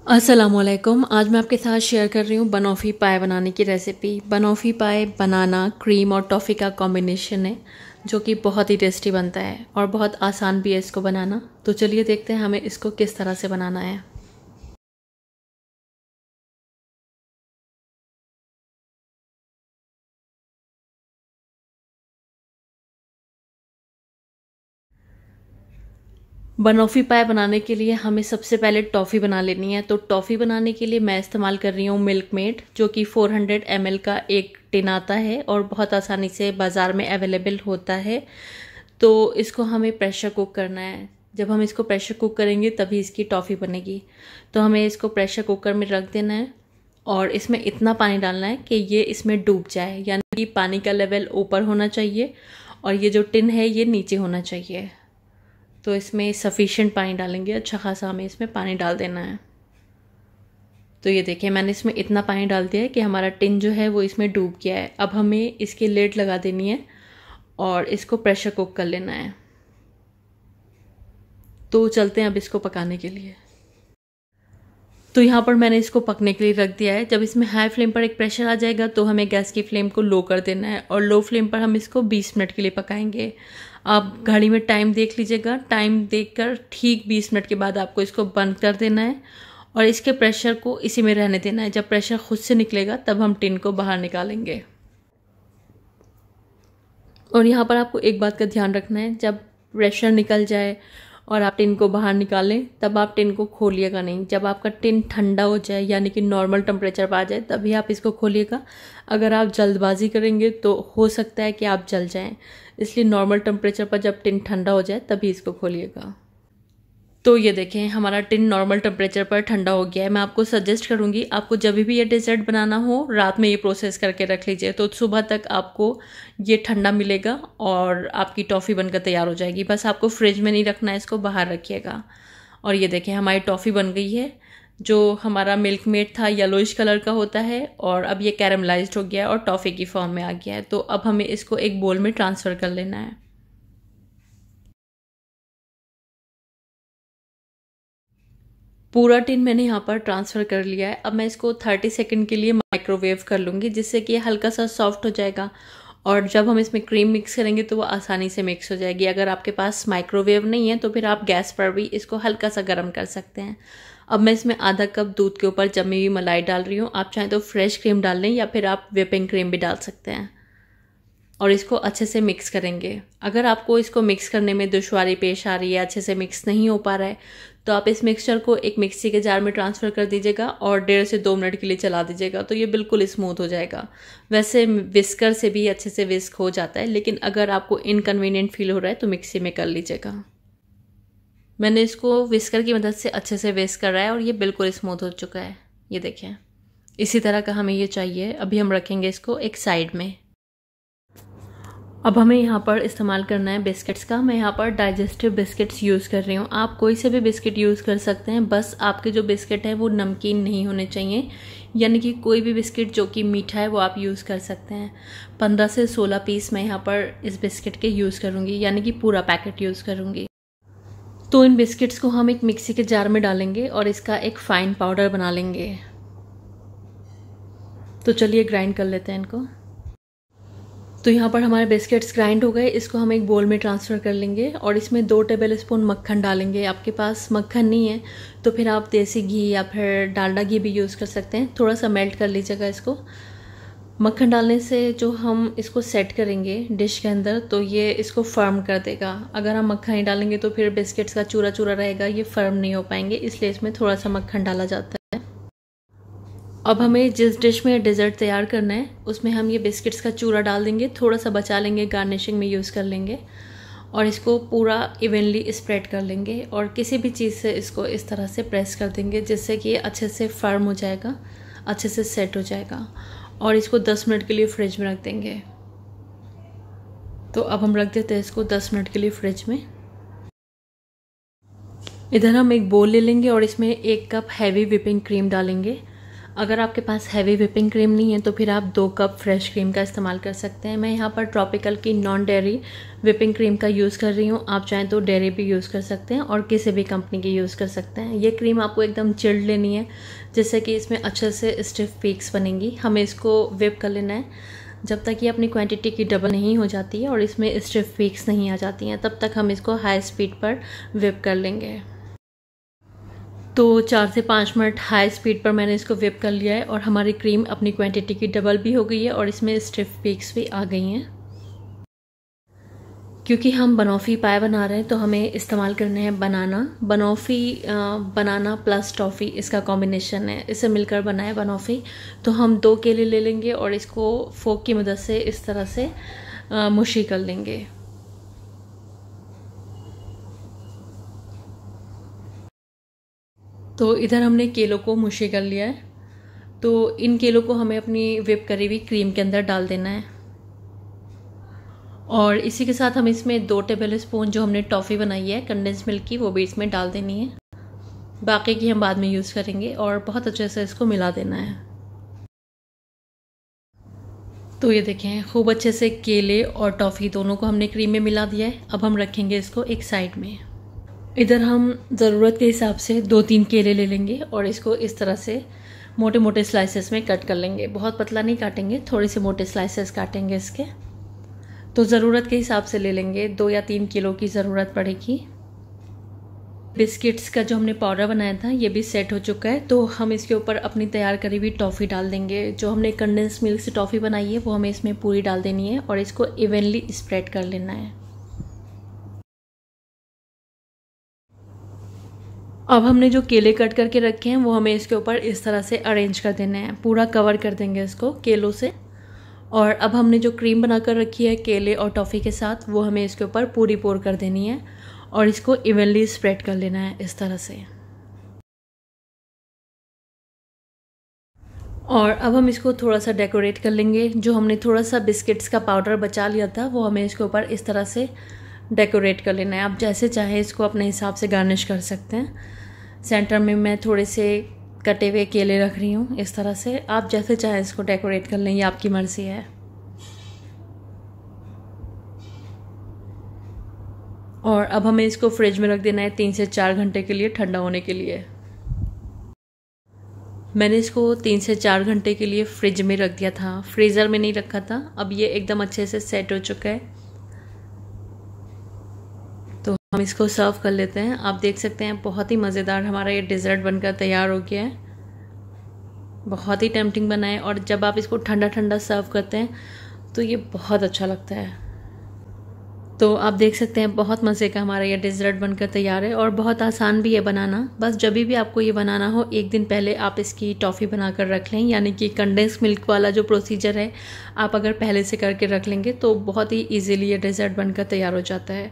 असलकुम आज मैं आपके साथ शेयर कर रही हूँ बनौफ़ी पाए बनाने की recipe banoffee pie banana cream और टॉफ़ी का कॉम्बिनेशन है, जो कि बहुत ही टेस्टी बनता है और बहुत आसान भी है इसको बनाना। तो चलिए देखते हैं हमें इसको किस तरह से बनाना है। बनौफ़ी पाए बनाने के लिए हमें सबसे पहले टॉफ़ी बना लेनी है। तो टॉफ़ी बनाने के लिए मैं इस्तेमाल कर रही हूँ मिल्क मेड जो कि 400 हंड्रेड का एक टिन आता है और बहुत आसानी से बाज़ार में अवेलेबल होता है। तो इसको हमें प्रेशर कुक करना है। जब हम इसको प्रेशर कुक करेंगे, तभी इसकी टॉफ़ी बनेगी। तो हमें इसको प्रेशर कुकर में रख देना है और इसमें इतना पानी डालना है कि ये इसमें डूब जाए। यानी कि पानी का लेवल ऊपर होना चाहिए और ये जो टिन है, ये नीचे होना चाहिए। तो इसमें सफिशेंट पानी डालेंगे अच्छा खासा हमें इसमें पानी डाल देना है। तो ये देखिए, मैंने इसमें इतना पानी डाल दिया है कि हमारा टिन जो है वो इसमें डूब गया है। अब हमें इसकी लेट लगा देनी है और इसको प्रेशर कुक कर लेना है। तो चलते हैं अब इसको पकाने के लिए। तो यहाँ पर मैंने इसको पकने के लिए रख दिया है। जब इसमें हाई फ्लेम पर एक प्रेशर आ जाएगा तो हमें गैस की फ्लेम को लो कर देना है और लो फ्लेम पर हम इसको 20 मिनट के लिए पकाएँगे। आप घड़ी में टाइम देख लीजिएगा। टाइम देखकर ठीक 20 मिनट के बाद आपको इसको बंद कर देना है और इसके प्रेशर को इसी में रहने देना है। जब प्रेशर खुद से निकलेगा, तब हम टिन को बाहर निकालेंगे। और यहाँ पर आपको एक बात का ध्यान रखना है। जब प्रेशर निकल जाए और आप टिन को बाहर निकालें, तब आप टिन को खोलिएगा नहीं। जब आपका टिन ठंडा हो जाए, यानी कि नॉर्मल टेम्परेचर पर आ जाए, तभी आप इसको खोलिएगा। अगर आप जल्दबाजी करेंगे तो हो सकता है कि आप जल जाएँ। इसलिए नॉर्मल टेम्परेचर पर जब टिन ठंडा हो जाए, तभी इसको खोलिएगा। तो ये देखें, हमारा टिन नॉर्मल टेम्परेचर पर ठंडा हो गया है। मैं आपको सजेस्ट करूँगी, आपको जब भी ये डेजर्ट बनाना हो, रात में ये प्रोसेस करके रख लीजिए। तो सुबह तक आपको ये ठंडा मिलेगा और आपकी टॉफ़ी बनकर तैयार हो जाएगी। बस आपको फ्रिज में नहीं रखना है, इसको बाहर रखिएगा। और ये देखें, हमारी टॉफ़ी बन गई है, जो हमारा मिल्क मेड था येलोइश कलर का होता है और अब ये कैरमलाइज हो गया है और टॉफ़ी की फॉर्म में आ गया है। तो अब हमें इसको एक बोल में ट्रांसफ़र कर लेना है। पूरा टिन मैंने यहाँ पर ट्रांसफ़र कर लिया है। अब मैं इसको 30 सेकंड के लिए माइक्रोवेव कर लूँगी, जिससे कि हल्का सा सॉफ्ट हो जाएगा। और जब हम इसमें क्रीम मिक्स करेंगे तो वो आसानी से मिक्स हो जाएगी। अगर आपके पास माइक्रोवेव नहीं है तो फिर आप गैस पर भी इसको हल्का सा गर्म कर सकते हैं। अब मैं इसमें आधा कप दूध के ऊपर जमी हुई मलाई डाल रही हूँ। आप चाहें तो फ्रेश क्रीम डाल लें या फिर आप विपिंग क्रीम भी डाल सकते हैं। और इसको अच्छे से मिक्स करेंगे। अगर आपको इसको मिक्स करने में दुशारी पेश आ रही है, अच्छे से मिक्स नहीं हो पा रहा है तो आप इस मिक्सचर को एक मिक्सी के जार में ट्रांसफ़र कर दीजिएगा और डेढ़ से दो मिनट के लिए चला दीजिएगा तो ये बिल्कुल स्मूथ हो जाएगा। वैसे विस्कर से भी अच्छे से विस्क हो जाता है, लेकिन अगर आपको इनकन्वीनियंट फील हो रहा है तो मिक्सी में कर लीजिएगा। मैंने इसको विस्कर की मदद से अच्छे से विस्क कर है और ये बिल्कुल स्मूथ हो चुका है। ये देखें। इसी तरह का हमें ये चाहिए। अभी हम रखेंगे इसको एक साइड में। अब हमें यहाँ पर इस्तेमाल करना है बिस्किट्स का। मैं यहाँ पर डाइजेस्टिव बिस्किट्स यूज़ कर रही हूँ। आप कोई से भी बिस्किट यूज़ कर सकते हैं, बस आपके जो बिस्किट है वो नमकीन नहीं होने चाहिए। यानी कि कोई भी बिस्किट जो कि मीठा है वो आप यूज़ कर सकते हैं। पंद्रह से सोलह पीस मैं यहाँ पर इस बिस्किट के यूज़ करूँगी, यानी कि पूरा पैकेट यूज़ करूँगी। तो इन बिस्किट्स को हम एक मिक्सी के जार में डालेंगे और इसका एक फ़ाइन पाउडर बना लेंगे। तो चलिए ग्राइंड कर लेते हैं इनको। तो यहाँ पर हमारे बिस्किट्स ग्राइंड हो गए। इसको हम एक बोल में ट्रांसफ़र कर लेंगे और इसमें दो टेबल स्पून मक्खन डालेंगे। आपके पास मक्खन नहीं है तो फिर आप देसी घी या फिर डालडा घी भी यूज़ कर सकते हैं। थोड़ा सा मेल्ट कर लीजिएगा इसको। मक्खन डालने से जो हम इसको सेट करेंगे डिश के अंदर तो ये इसको फर्म कर देगा। अगर हम मक्खन ही डालेंगे तो फिर बिस्किट्स का चूरा चूरा रहेगा, ये फर्म नहीं हो पाएँगे, इसलिए इसमें थोड़ा सा मक्खन डाला जाता है। अब हमें जिस डिश में डिज़र्ट तैयार करना है, उसमें हम ये बिस्किट्स का चूरा डाल देंगे, थोड़ा सा बचा लेंगे गार्निशिंग में यूज़ कर लेंगे और इसको पूरा इवनली स्प्रेड कर लेंगे और किसी भी चीज़ से इसको इस तरह से प्रेस कर देंगे जिससे कि ये अच्छे से फर्म हो जाएगा, अच्छे से सेट हो जाएगा और इसको 10 मिनट के लिए फ्रिज में रख देंगे। तो अब हम रख देते हैं इसको 10 मिनट के लिए फ्रिज में। इधर हम एक बोल ले लेंगे और इसमें एक कप हैवी विपिंग क्रीम डालेंगे। अगर आपके पास हैवी विपिंग क्रीम नहीं है तो फिर आप दो कप फ्रेश क्रीम का इस्तेमाल कर सकते हैं। मैं यहाँ पर ट्रॉपिकल की नॉन डेयरी विपिंग क्रीम का यूज़ कर रही हूँ। आप चाहें तो डेयरी भी यूज़ कर सकते हैं और किसी भी कंपनी की यूज़ कर सकते हैं। ये क्रीम आपको एकदम चिल्ड लेनी है, जिससे कि इसमें अच्छे से स्टिफ पीक्स बनेंगी। हमें इसको विप कर लेना है। जब तक ये अपनी क्वांटिटी की डबल नहीं हो जाती है और इसमें स्टिफ पीक्स नहीं आ जाती हैं, तब तक हम इसको हाई स्पीड पर विप कर लेंगे। तो चार से पाँच मिनट हाई स्पीड पर मैंने इसको विप कर लिया है और हमारी क्रीम अपनी क्वांटिटी की डबल भी हो गई है और इसमें स्टिफ पीक्स भी आ गई हैं। क्योंकि हम बनौफ़ी पाए बना रहे हैं तो हमें इस्तेमाल करने हैं banana. Banoffee banana plus toffee इसका कॉम्बिनेशन है। इसे मिलकर बनाए बनौफ़ी। तो हम दो केले ले लेंगे और इसको फोक की मदद से इस तरह से मुशी कर लेंगे। तो इधर हमने केलों को मुशी कर लिया है। तो इन केलों को हमें अपनी विप करी हुई क्रीम के अंदर डाल देना है। और इसी के साथ हम इसमें दो टेबल स्पून जो हमने टॉफ़ी बनाई है कंडेंस मिल्क की, वो भी इसमें डाल देनी है। बाकी की हम बाद में यूज़ करेंगे और बहुत अच्छे से इसको मिला देना है। तो ये देखें, खूब अच्छे से केले और टॉफ़ी दोनों को हमने क्रीम में मिला दिया है। अब हम रखेंगे इसको एक साइड में। इधर हम ज़रूरत के हिसाब से दो तीन केले ले लेंगे और इसको इस तरह से मोटे मोटे स्लाइसेस में कट कर लेंगे। बहुत पतला नहीं काटेंगे, थोड़े से मोटे स्लाइसेस काटेंगे इसके। तो ज़रूरत के हिसाब से ले लेंगे। दो या तीन किलो की ज़रूरत पड़ेगी। बिस्किट्स का जो हमने पाउडर बनाया था, ये भी सेट हो चुका है। तो हम इसके ऊपर अपनी तैयार करी हुई टॉफ़ी डाल देंगे। जो हमने कंडेंस मिल्क से टॉफ़ी बनाई है, वो हमें इसमें पूरी डाल देनी है और इसको इवनली स्प्रेड कर लेना है। अब हमने जो केले कट करके रखे हैं, वो हमें इसके ऊपर इस तरह से अरेंज कर देने हैं। पूरा कवर कर देंगे इसको केलों से। और अब हमने जो क्रीम बनाकर रखी है केले और टॉफ़ी के साथ, वो हमें इसके ऊपर पूरी पोर कर देनी है। और इसको इवनली स्प्रेड कर लेना है इस तरह से। और अब हम इसको थोड़ा सा डेकोरेट कर लेंगे। जो हमने थोड़ा सा बिस्किट्स का पाउडर बचा लिया था, वो हमें इसके ऊपर इस तरह से डेकोरेट कर लेना है। आप जैसे चाहें इसको अपने हिसाब से गार्निश कर सकते हैं। सेंटर में मैं थोड़े से कटे हुए केले रख रही हूँ इस तरह से। आप जैसे चाहें इसको डेकोरेट कर लें, ये आपकी मर्ज़ी है। और अब हमें इसको फ्रिज में रख देना है तीन से चार घंटे के लिए ठंडा होने के लिए। मैंने इसको तीन से चार घंटे के लिए फ्रिज में रख दिया था। फ्रीज़र में नहीं रखा था। अब ये एकदम अच्छे से सेट हो चुका है। हम इसको सर्व कर लेते हैं। आप देख सकते हैं, बहुत ही मज़ेदार हमारा ये डिज़र्ट बनकर तैयार हो गया है। बहुत ही टेम्पटिंग बना है और जब आप इसको ठंडा ठंडा सर्व करते हैं तो ये बहुत अच्छा लगता है। तो आप देख सकते हैं, बहुत मज़े का हमारा ये डिज़र्ट बनकर तैयार है और बहुत आसान भी है बनाना। बस जब भी आपको ये बनाना हो, एक दिन पहले आप इसकी टॉफ़ी बनाकर रख लें, यानी कि कंडेंस मिल्क वाला जो प्रोसीजर है, आप अगर पहले से करके रख लेंगे तो बहुत ही ईजिली ये डिज़र्ट बनकर तैयार हो जाता है।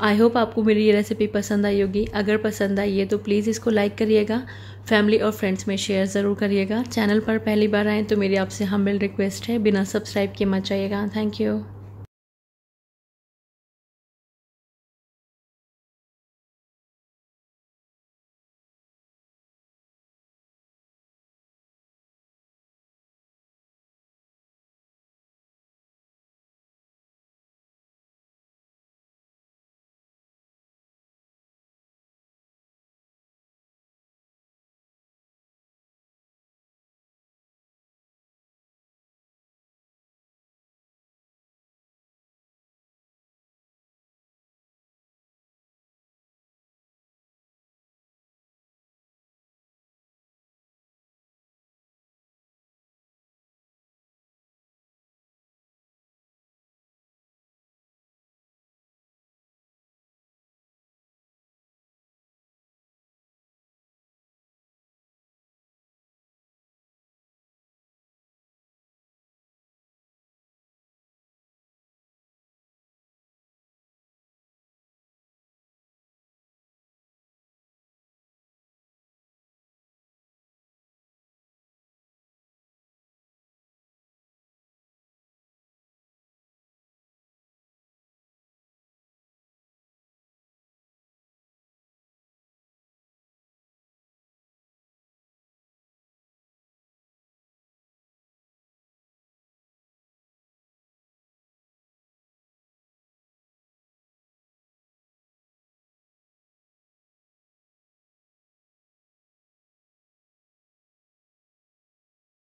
आई होप आपको मेरी ये रेसिपी पसंद आई होगी। अगर पसंद आई है तो प्लीज़ इसको लाइक करिएगा फैमिली और फ्रेंड्स में शेयर ज़रूर करिएगा। चैनल पर पहली बार आएँ तो मेरी आपसे हम्बल रिक्वेस्ट है, बिना सब्सक्राइब किए मत चाहिएगा थैंक यू